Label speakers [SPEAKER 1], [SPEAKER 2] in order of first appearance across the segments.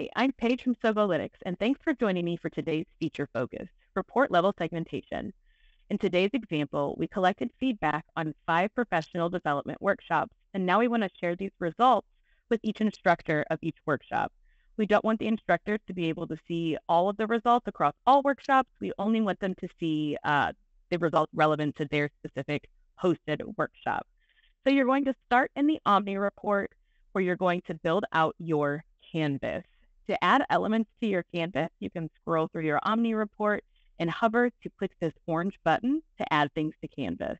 [SPEAKER 1] Hi, I'm Paige from Sogolytics, and thanks for joining me for today's feature focus, report level segmentation. In today's example, we collected feedback on five professional development workshops, and now we want to share these results with each instructor of each workshop. We don't want the instructors to be able to see all of the results across all workshops. We only want them to see uh, the results relevant to their specific hosted workshop. So you're going to start in the Omni report where you're going to build out your canvas. To add elements to your canvas, you can scroll through your Omni report and hover to click this orange button to add things to Canvas.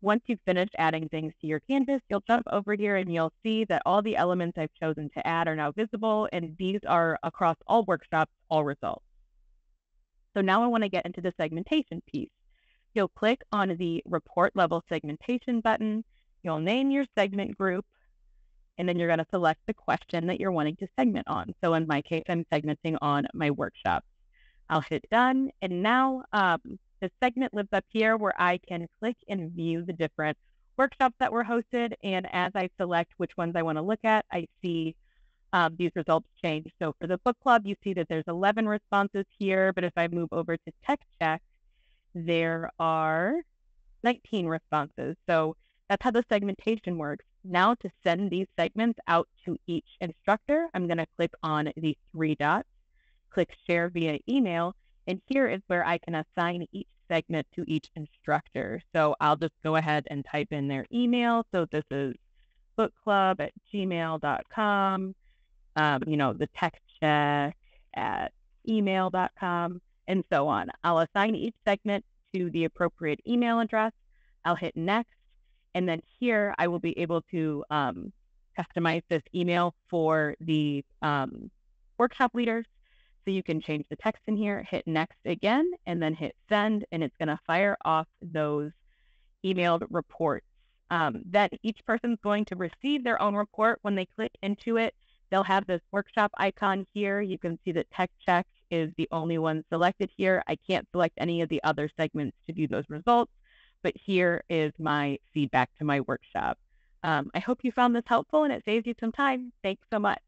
[SPEAKER 1] Once you've finished adding things to your canvas, you'll jump over here and you'll see that all the elements I've chosen to add are now visible, and these are across all workshops, all results. So now I want to get into the segmentation piece. You'll click on the report level segmentation button, you'll name your segment group, and then you're going to select the question that you're wanting to segment on. So in my case, I'm segmenting on my workshop. I'll hit done. And now um, the segment lives up here where I can click and view the different workshops that were hosted. And as I select which ones I want to look at, I see um, these results change. So for the book club, you see that there's 11 responses here. But if I move over to Tech Check, there are 19 responses. So that's how the segmentation works. Now to send these segments out to each instructor, I'm going to click on the three dots click share via email. And here is where I can assign each segment to each instructor. So I'll just go ahead and type in their email. So this is bookclub at gmail.com, um, you know, the text check at email.com, and so on. I'll assign each segment to the appropriate email address. I'll hit next. And then here I will be able to um, customize this email for the um, workshop leaders. So you can change the text in here, hit next again, and then hit send, and it's going to fire off those emailed reports. Um, then each person's going to receive their own report when they click into it. They'll have this workshop icon here. You can see that Tech Check is the only one selected here. I can't select any of the other segments to view those results, but here is my feedback to my workshop. Um, I hope you found this helpful and it saves you some time. Thanks so much.